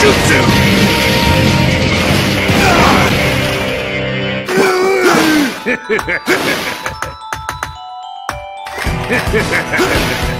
Jutsu!